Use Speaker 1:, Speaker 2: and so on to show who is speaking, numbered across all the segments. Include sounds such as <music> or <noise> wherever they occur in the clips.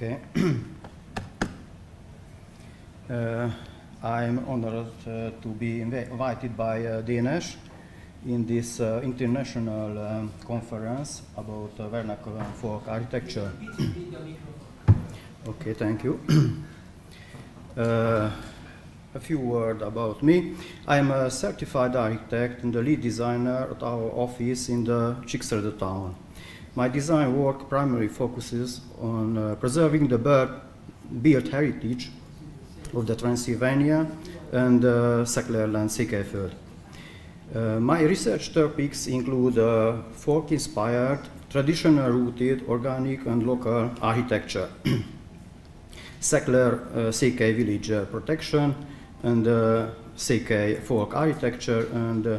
Speaker 1: Okay. <clears throat> uh, I'm honored uh, to be invited by uh, DNS in this uh, international um, conference about uh, vernacular folk architecture. <clears throat> okay, thank you. <clears throat> a few words about me. I'm a certified architect and the lead designer at our office in the Csíkszereda town. My design work primarily focuses on uh, preserving the built heritage of the Transylvania and uh, Szeklerland Székelyföld. Uh, my research topics include uh, folk-inspired, traditional-rooted, organic and local architecture, <clears throat> secular uh, village uh, protection, and uh, Székely folk architecture and uh,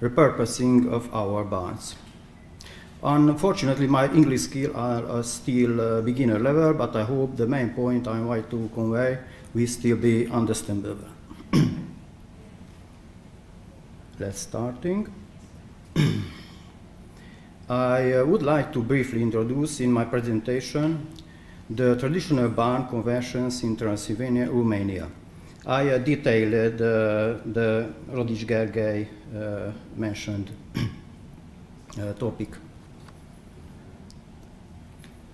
Speaker 1: repurposing of our barns. Unfortunately, my English skills are still uh, beginner level, but I hope the main point I want to convey will still be understandable. <coughs> Let's starting. <coughs> I uh, would like to briefly introduce in my presentation the traditional barn conversions in Transylvania, Romania. I uh, detailed the Rodics Gergely uh, mentioned <clears throat> uh, topic.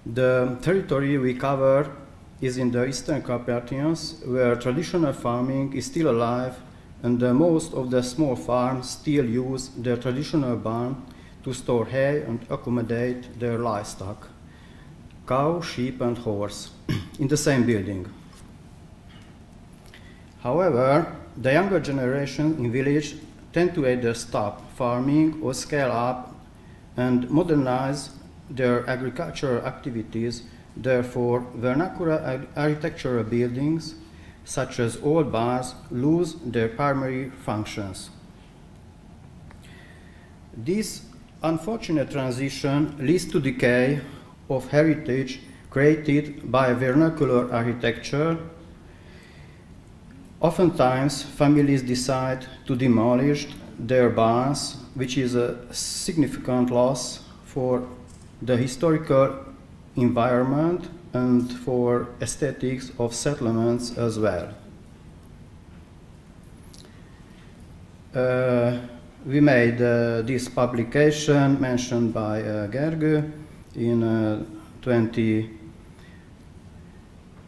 Speaker 1: The territory we cover is in the Eastern Carpathians, where traditional farming is still alive and most of the small farms still use their traditional barn to store hay and accommodate their livestock, cow, sheep and horse, <clears throat> in the same building. However, the younger generation in village tend to either stop farming or scale up and modernize their agricultural activities, therefore vernacular architectural buildings such as old barns lose their primary functions. This unfortunate transition leads to decay of heritage created by vernacular architecture. Oftentimes, families decide to demolish their barns, which is a significant loss for the historical environment and for aesthetics of settlements as well. Uh, we made uh, this publication mentioned by uh, Gergő in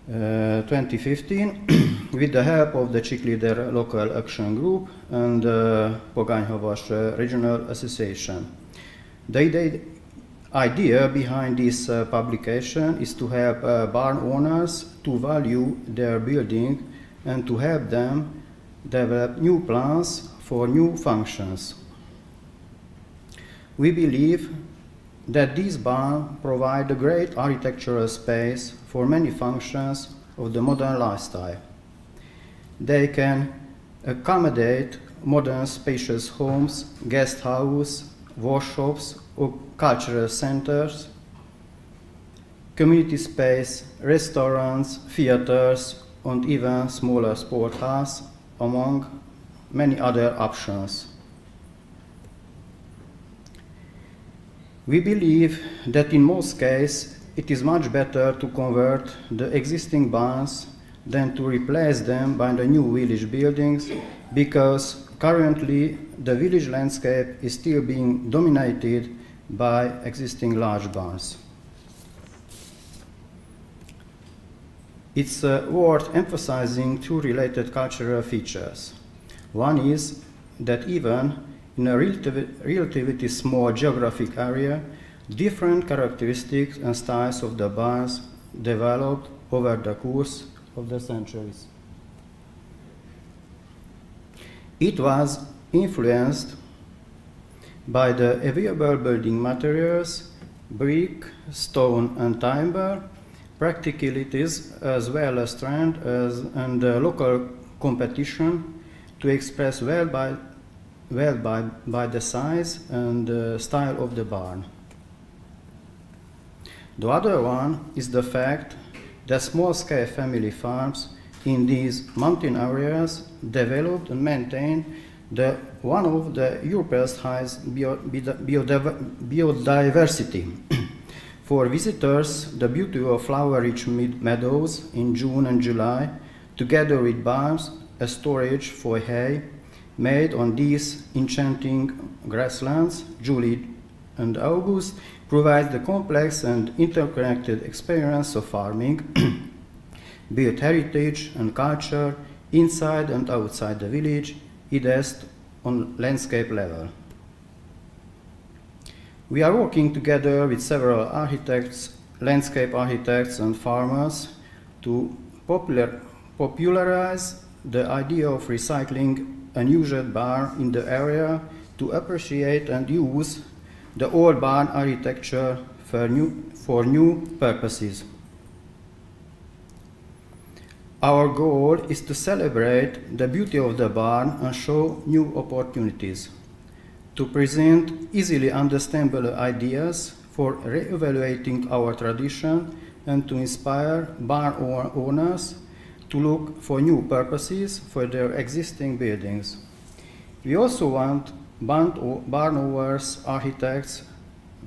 Speaker 1: uh, 2015 <clears throat> with the help of the Csík Leader Local Action Group and uh, Pogányhavas uh, Regional Association. The idea behind this uh, publication is to help uh, barn owners to value their building and to help them develop new plans for new functions. We believe that these barns provide a great architectural space for many functions of the modern lifestyle. They can accommodate modern spacious homes, guest houses, workshops, or cultural centers, community space, restaurants, theaters, and even smaller sport house, among many other options. We believe that in most cases, it is much better to convert the existing barns than to replace them by the new village buildings because currently the village landscape is still being dominated by existing large barns. It's uh, worth emphasizing two related cultural features. One is that even in a relatively, small geographic area, different characteristics and styles of the barns developed over the course of the centuries. It was influenced by the available building materials, brick, stone, and timber, practicalities as well as trend as, and uh, local competition to express well by, well by, by the size and uh, style of the barn. The other one is the fact that small-scale family farms in these mountain areas developed and maintained the, one of the Europe's highest bio, bio, biodiversity. <clears throat> For visitors, the beauty of flower-rich meadows in June and July, together with barns, a storage for hay, made on these enchanting grasslands, Julie and August, provides the complex and interconnected experience of farming, <clears throat> built heritage and culture inside and outside the village, IDEST on landscape level. We are working together with several architects, landscape architects and farmers to popular, popularize the idea of recycling unusual barn in the area to appreciate and use the old barn architecture for new, for new purposes. Our goal is to celebrate the beauty of the barn and show new opportunities, to present easily understandable ideas for re-evaluating our tradition and to inspire barn owners to look for new purposes for their existing buildings. We also want barn owners, architects,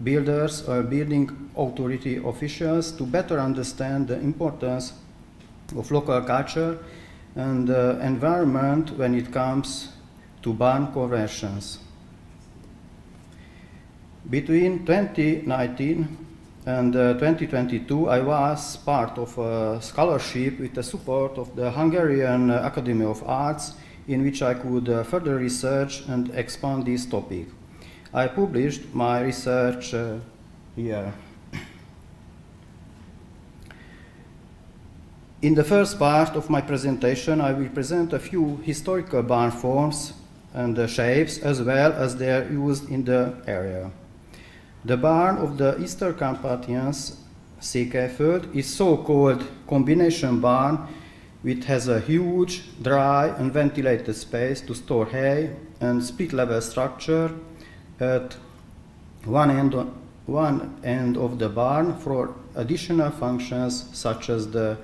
Speaker 1: builders, or building authority officials to better understand the importance of local culture and uh, environment when it comes to barn conversions. Between 2019 and uh, 2022, I was part of a scholarship with the support of the Hungarian Academy of Arts in which I could uh, further research and expand this topic. I published my research uh, here. In the first part of my presentation, I will present a few historical barn forms and uh, shapes as well as they are used in the area. The barn of the Eastern Carpathians, Székelyföld, is so-called combination barn which has a huge, dry and ventilated space to store hay and split-level structure at one end, one end of the barn for additional functions such as the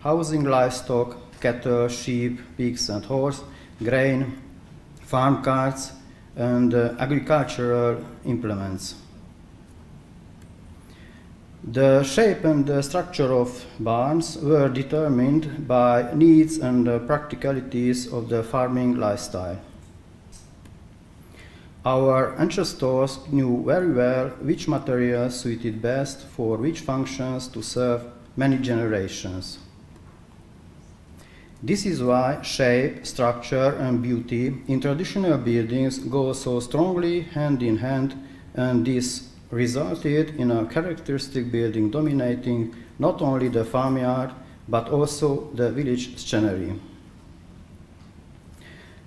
Speaker 1: housing livestock, cattle, sheep, pigs and horse, grain, farm carts, and uh, agricultural implements. The shape and the structure of barns were determined by needs and practicalities of the farming lifestyle. Our ancestors knew very well which materials suited best for which functions to serve many generations. This is why shape, structure, and beauty in traditional buildings go so strongly hand in hand, and this resulted in a characteristic building dominating not only the farmyard but also the village scenery.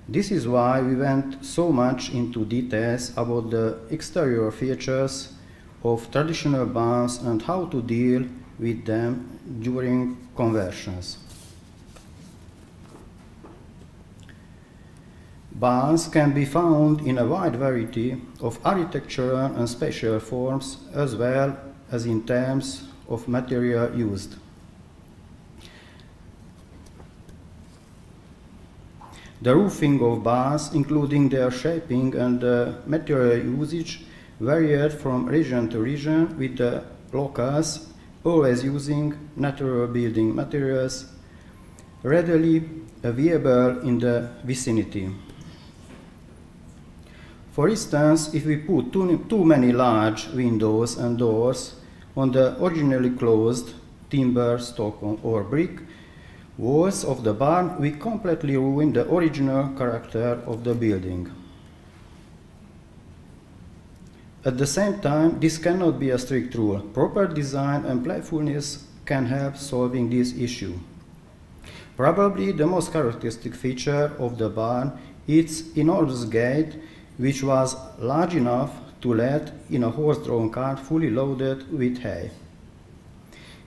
Speaker 1: This is why we went so much into details about the exterior features of traditional barns and how to deal with them during conversions. Barns can be found in a wide variety of architectural and spatial forms as well as in terms of material used. The roofing of barns, including their shaping and uh, material usage, varied from region to region with the locals always using natural building materials readily available in the vicinity. For instance, if we put too, too many large windows and doors on the originally closed timber, stone, or brick walls of the barn, we completely ruin the original character of the building. At the same time, this cannot be a strict rule. Proper design and playfulness can help solving this issue. Probably the most characteristic feature of the barn is its enormous gate which was large enough to let in a horse-drawn cart fully loaded with hay.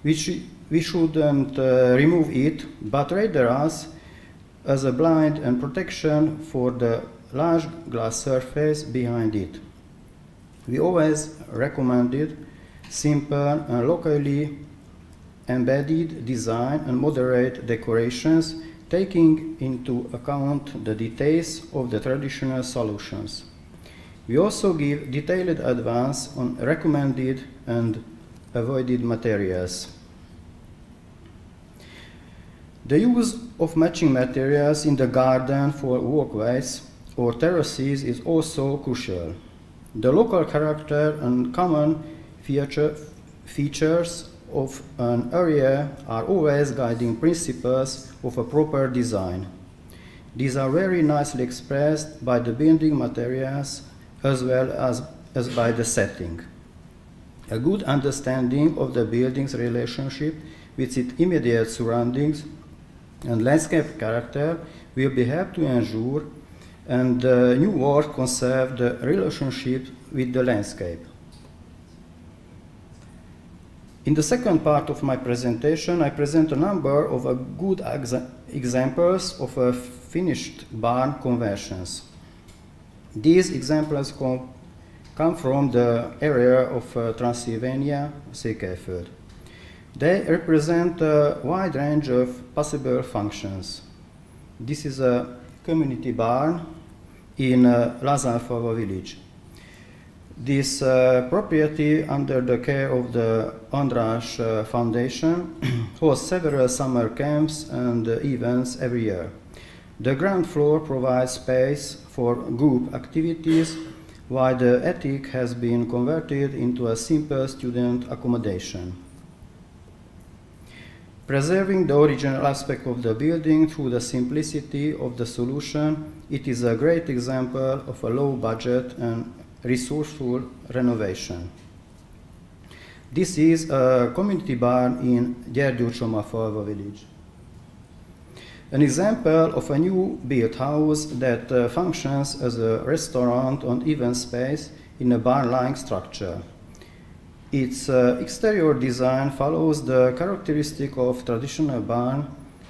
Speaker 1: Which we shouldn't uh, remove it, but rather as, as a blind and protection for the large glass surface behind it. We always recommended simple and locally embedded design and moderate decorations taking into account the details of the traditional solutions. We also give detailed advice on recommended and avoided materials. The use of matching materials in the garden for walkways or terraces is also crucial. The local character and common feature, features of an area are always guiding principles of a proper design. These are very nicely expressed by the building materials as well as, as by the setting. A good understanding of the building's relationship with its immediate surroundings and landscape character will be helped to ensure and the new work conserve the relationship with the landscape. In the second part of my presentation, I present a number of uh, good exa examples of uh, finished barn conversions. These examples com come from the area of uh, Transylvania, Székelyföld. They represent a wide range of possible functions. This is a community barn in uh, village. This uh, property under the care of the András uh, Foundation <clears throat> hosts several summer camps and uh, events every year. The ground floor provides space for group activities, while the attic has been converted into a simple student accommodation. Preserving the original aspect of the building through the simplicity of the solution, it is a great example of a low budget and resourceful renovation. This is a community barn in Gyergyócsomafalva village. An example of a new built house that uh, functions as a restaurant on event space in a barn-like structure. Its uh, exterior design follows the characteristic of traditional barn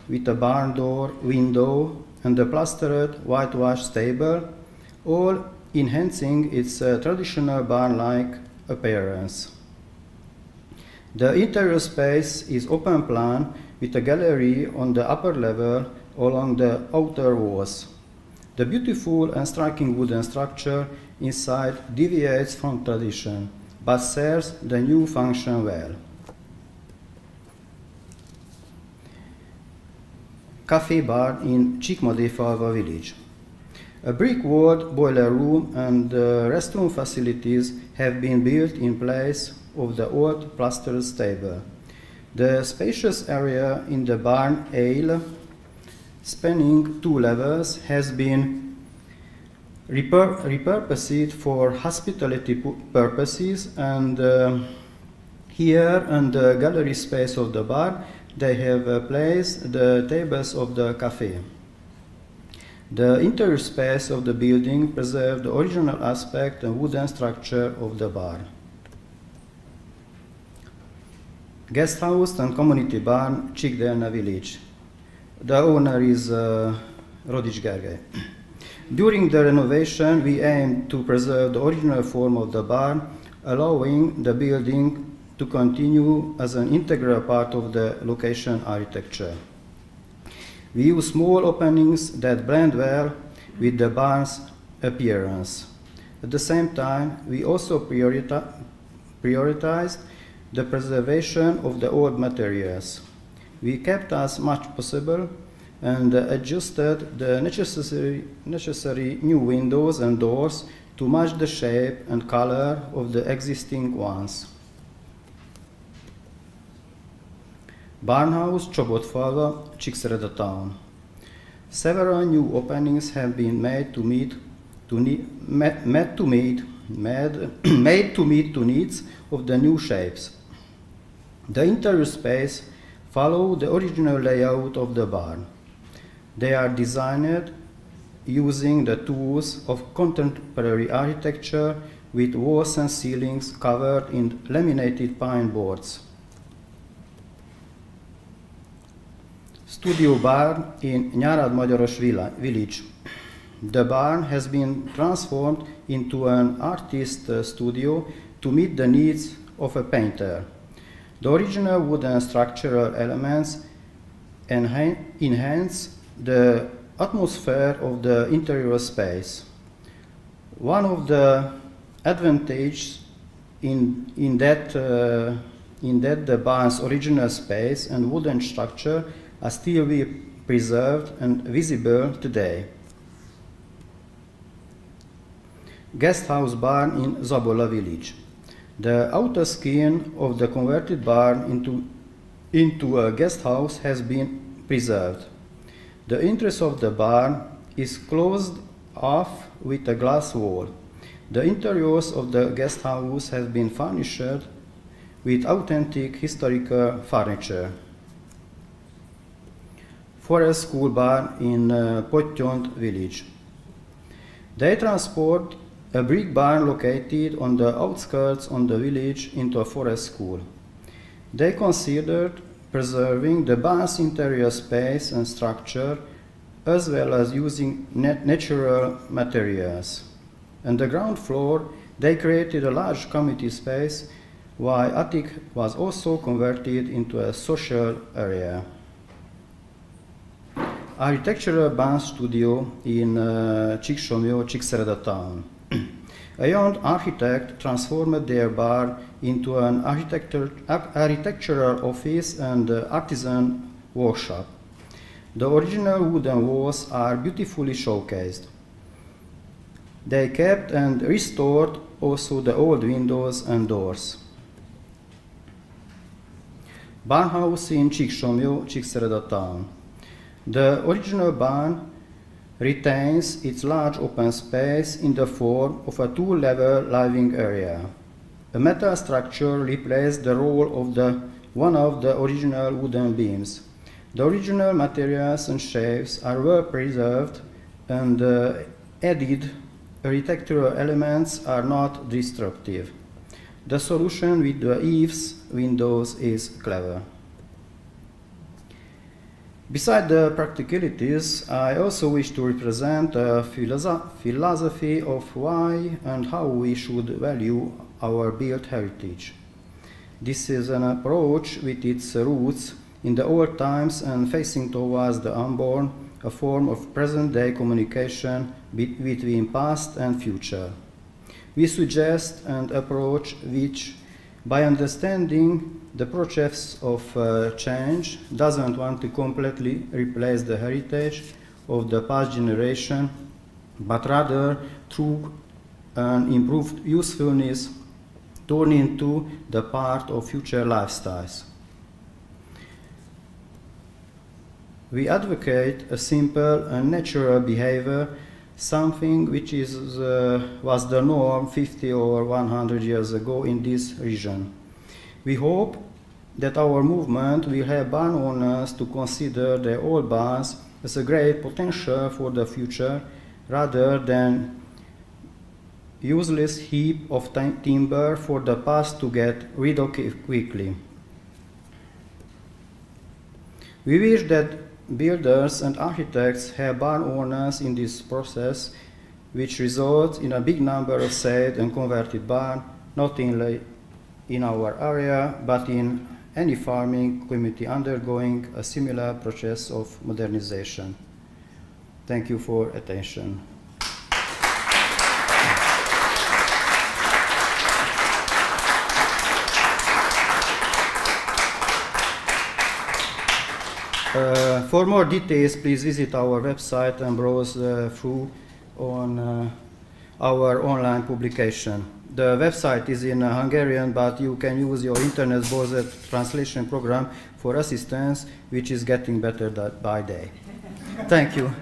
Speaker 1: with a barn door, window, and a plastered whitewashed stable, all enhancing its uh, traditional barn-like appearance. The interior space is open plan with a gallery on the upper level along the outer walls. The beautiful and striking wooden structure inside deviates from tradition, but serves the new function well. Cafe bar in Csíkmadéfalva village. A brick-walled boiler room and uh, restroom facilities have been built in place of the old plaster stable. The spacious area in the barn ale, spanning two levels, has been repur repurposed for hospitality purposes and uh, here in the gallery space of the bar they have uh, placed the tables of the cafe. The interior space of the building preserved the original aspect and wooden structure of the bar. Guest house and community barn, Csíkdelna village. The owner is uh, Rodics Gergely. During the renovation, we aimed to preserve the original form of the barn, allowing the building to continue as an integral part of the location architecture. We use small openings that blend well with the barn's appearance. At the same time, we also priorita prioritized the preservation of the old materials. We kept as much possible and adjusted the necessary, necessary new windows and doors to match the shape and color of the existing ones. Barnhouse, Csobotfalva, Csíkszereda town. Several new openings have been made to meet to met, met to meet made, <clears throat> made to meet the needs of the new shapes. The interior space follow the original layout of the barn. They are designed using the tools of contemporary architecture with walls and ceilings covered in laminated pine boards. Studio barn in Nyárad Magyaros village. The barn has been transformed into an artist uh, studio to meet the needs of a painter. The original wooden structural elements enhance the atmosphere of the interior space. One of the advantages in, in that uh, in that the barn's original space and wooden structure are still preserved and visible today. Guest house barn in Zabola village. The outer skin of the converted barn into, into a guest house has been preserved. The entrance of the barn is closed off with a glass wall. The interiors of the guest house have been furnished with authentic historical furniture. Forest School Barn in uh, Potyond village. They transport a brick barn located on the outskirts of the village into a forest school. They considered preserving the barn's interior space and structure as well as using nat natural materials. On the ground floor, they created a large committee space while attic was also converted into a social area. Architectural barn studio in uh, Csíkszereda town. <clears throat> a young architect transformed their bar into an architectural office and uh, artisan workshop. The original wooden walls are beautifully showcased. They kept and restored also the old windows and doors. Barnhouse in Csíksomlyó, Csíkszereda town. The original barn retains its large open space in the form of a two-level living area. A metal structure replaced the role of the one of the original wooden beams. The original materials and shapes are well preserved and uh, added architectural elements are not destructive. The solution with the eaves windows is clever. Beside the practicalities, I also wish to represent uh, a philosophy of why and how we should value our built heritage. This is an approach with its roots in the old times and facing towards the unborn, a form of present-day communication between past and future. We suggest an approach which, by understanding the process of uh, change, doesn't want to completely replace the heritage of the past generation, but rather through an improved usefulness turn into the part of future lifestyles. We advocate a simple and natural behavior, something which is, uh, was the norm 50 or 100 years ago in this region. We hope that our movement will have barn owners to consider their old barns as a great potential for the future rather than useless heap of timber for the past to get rid of quickly. We wish that builders and architects have barn owners in this process, which results in a big number of saved and converted barn, not only in our area, but in any farming community undergoing a similar process of modernization. Thank you for attention. Uh, for more details, please visit our website and browse uh, through on uh, our online publication. The website is in uh, Hungarian, but you can use your internet browser translation program for assistance, which is getting better by day. Thank you.